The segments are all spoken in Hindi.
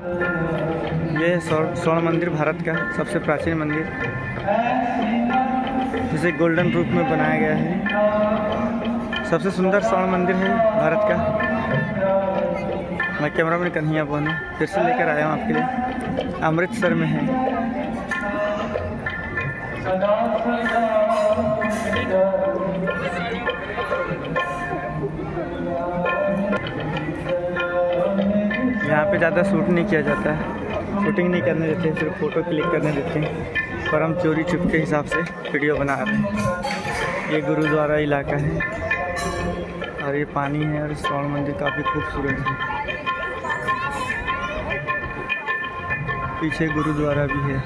ये स्वर्ण मंदिर भारत का सबसे प्राचीन मंदिर। जिसे गोल्डन रूप में बनाया गया है। सबसे सुंदर स्वर्ण मंदिर है भारत का। मैं कैमरा मैन कन्हैया बोने फिर से लेकर आया हूँ आपके लिए। अमृतसर में है। यहाँ पे ज़्यादा शूट नहीं किया जाता है। शूटिंग नहीं करने देते सिर्फ़ फ़ोटो क्लिक करने देते हैं। पर हम चोरी चुप के हिसाब से वीडियो बना रहे हैं। ये गुरुद्वारा इलाका है और ये पानी है और स्वर्ण मंदिर काफ़ी खूबसूरत है। पीछे गुरुद्वारा भी है।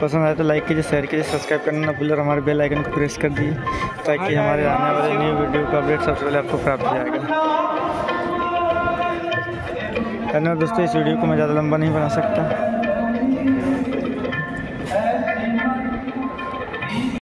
पसंद आए तो लाइक कीजिए शेयर कीजिए सब्सक्राइब करना ना भूलें और हमारे बेल आइकन को प्रेस कर दिए ताकि हमारे आने वाले न्यू वीडियो का अपडेट सबसे पहले आपको प्राप्त हो जाएगा। धन्यवाद दोस्तों, इस वीडियो को मैं ज़्यादा लंबा नहीं बना सकता।